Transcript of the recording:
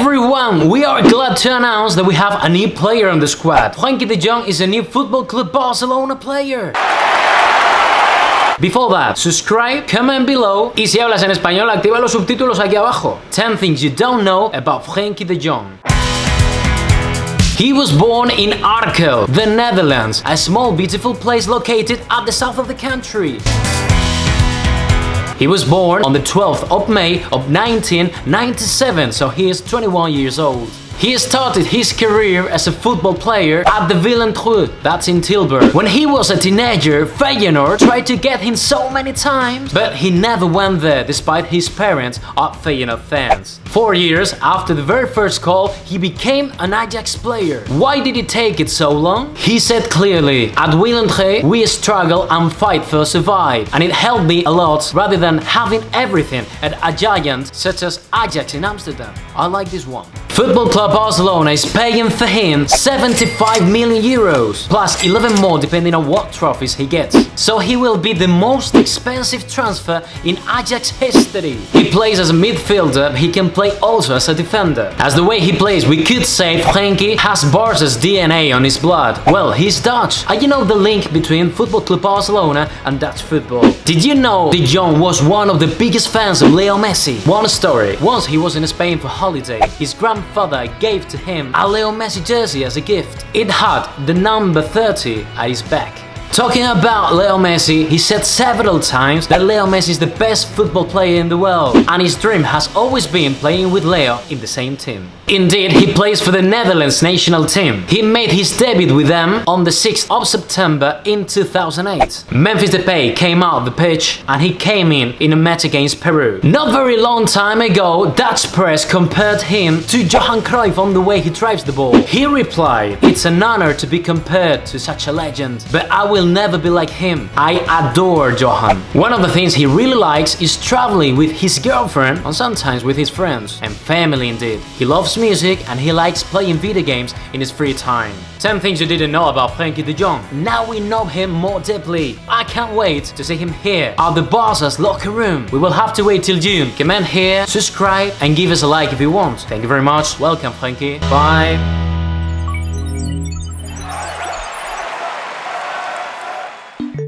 Everyone, we are glad to announce that we have a new player on the squad. Frenkie de Jong is a new Football Club Barcelona player. Before that, subscribe, comment below y si hablas en español activa los subtítulos aquí abajo. 10 things you don't know about Frenkie de Jong. He was born in Arkel, the Netherlands, a small beautiful place located at the south of the country. He was born on the 12th of May of 1997, so he is 21 years old. He started his career as a football player at the Willem that's in Tilburg. When he was a teenager, Feyenoord tried to get him so many times, but he never went there despite his parents are Feyenoord fans. Four years after the very first call, he became an Ajax player. Why did it take it so long? He said clearly, at Willem we struggle and fight for survive, and it helped me a lot rather than having everything at a giant such as Ajax in Amsterdam. I like this one. Football Club Barcelona is paying for him 75 million euros, plus 11 more depending on what trophies he gets. So he will be the most expensive transfer in Ajax history. He plays as a midfielder, he can play also as a defender. As the way he plays, we could say Frenkie has Barca's DNA on his blood. Well, he's Dutch. And you know the link between Football Club Barcelona and Dutch football. Did you know De Jong was one of the biggest fans of Leo Messi? One story. Once he was in Spain for holiday, his grandma grandfather gave to him a Leo Messi jersey as a gift. It had the number 30 at his back. Talking about Leo Messi, he said several times that Leo Messi is the best football player in the world and his dream has always been playing with Leo in the same team. Indeed, he plays for the Netherlands national team. He made his debut with them on the 6th of September in 2008. Memphis Depay came out of the pitch and he came in in a match against Peru. Not very long time ago, Dutch press compared him to Johan Cruyff on the way he drives the ball. He replied, it's an honor to be compared to such a legend, but I will will never be like him. I adore Johan. One of the things he really likes is traveling with his girlfriend and sometimes with his friends. And family indeed. He loves music and he likes playing video games in his free time. 10 things you didn't know about Frenkie de Jong. Now we know him more deeply. I can't wait to see him here at the Barca's locker room. We will have to wait till June. Comment here, subscribe and give us a like if you want. Thank you very much. Welcome Frenkie. Bye.